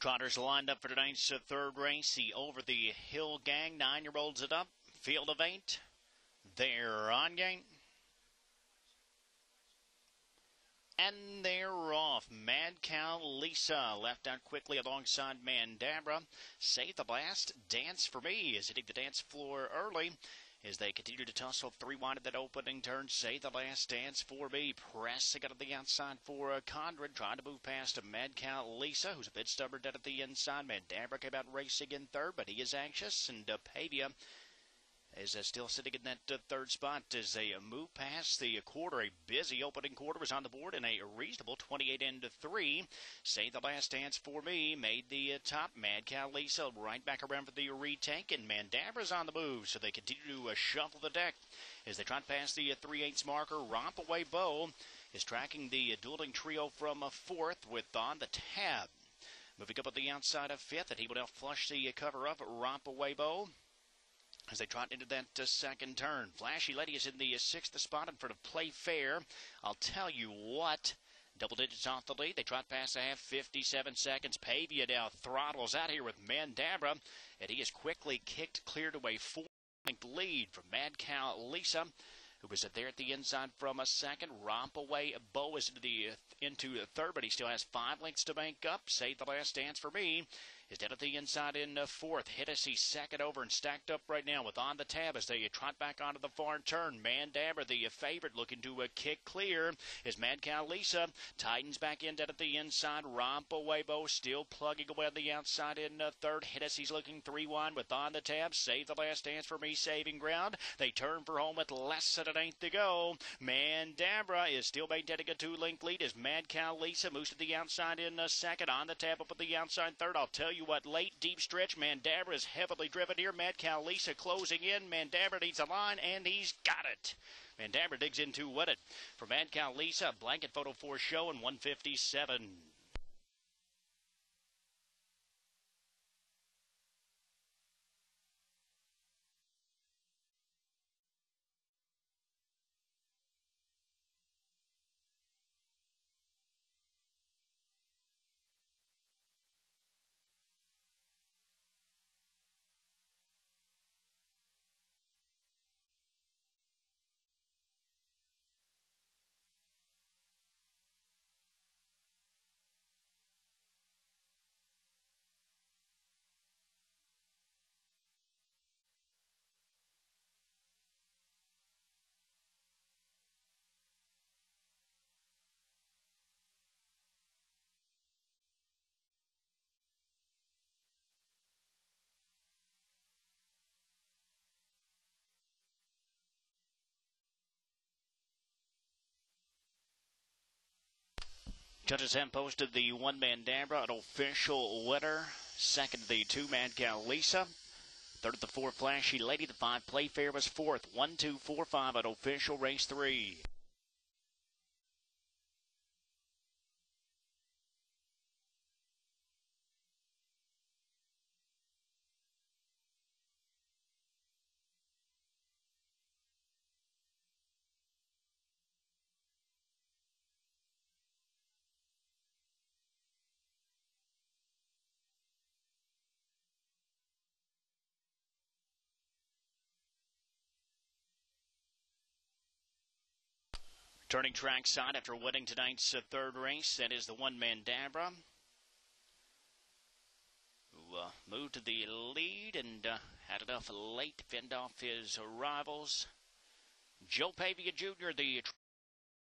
Trotters lined up for tonight's third race. The Over the Hill Gang, nine year olds it up. Field of eight. They're on game. And they're off. Mad Cow Lisa left out quickly alongside Mandabra. Save the blast. Dance for me is hitting the dance floor early as they continue to tussle three wide at that opening turn. Say the last dance for me. Pressing out of the outside for uh, Condren. Trying to move past a Mad Cow Lisa, who's a bit stubborn dead at the inside. Mandabra came out racing in third, but he is anxious. And uh, Pavia is uh, still sitting in that uh, third spot as they uh, move past the quarter. A busy opening quarter was on the board and a reasonable 28 into 3. Say the last dance for me made the uh, top. Mad Cow Lisa right back around for the retake, and Mandabra's on the move, so they continue to uh, shuffle the deck as they trot past the uh, 3 8 marker. Romp away Bow is tracking the dueling trio from a fourth with on the tab. Moving up at the outside of fifth, and he will now flush the cover up. Romp away Bow as they trot into that uh, second turn. Flashy Lady is in the uh, sixth spot in front of Playfair. I'll tell you what. Double digits off the lead. They trot past the half, 57 seconds. Pavia now throttles out here with Mandabra, and he is quickly kicked clear to a four-length lead from Mad Cow Lisa, who was there at the inside from a second. Romp away. Bo is into the into the third, but he still has five lengths to bank up. Save the last dance for me is dead at the inside in uh, fourth. Hennessy second over and stacked up right now with on the tab as they trot back onto the far turn. Mandabra, the favorite, looking to a kick clear. Is Mad Cow Lisa. Titans back in dead at the inside. Romp away, Bo still plugging away on the outside in uh, third. Hennessy's looking 3 1 with on the tab. Save the last dance for me, saving ground. They turn for home with less than an eighth to go. Mandabra is still maintaining a two link lead as Mad Cow Lisa moves to the outside in uh, second. On the tab up at the outside third. I'll tell you you what, late deep stretch. Mandabra is heavily driven here. Mad Cow Lisa closing in. Mandabra needs a line, and he's got it. Mandabra digs into what it for Mad Cow Lisa. Blanket photo for show and 157. Judges have posted the one Mandabra, an official winner. Second, the two Mad Cow Lisa. Third, the four Flashy Lady. The five Playfair was fourth. One, two, four, five an official race three. Turning trackside after winning tonight's uh, third race, that is the one Mandabra, who uh, moved to the lead and uh, had enough late to fend off his rivals. Joe Pavia Jr., the